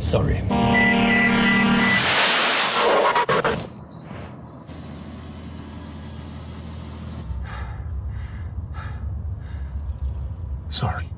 Sorry. Sorry.